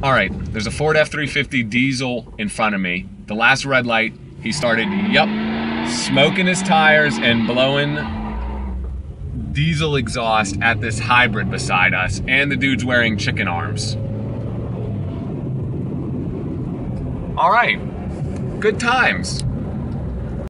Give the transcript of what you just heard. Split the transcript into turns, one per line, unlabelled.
All right, there's a Ford F-350 diesel in front of me. The last red light, he started, Yep, smoking his tires and blowing diesel exhaust at this hybrid beside us, and the dude's wearing chicken arms. All right, good times.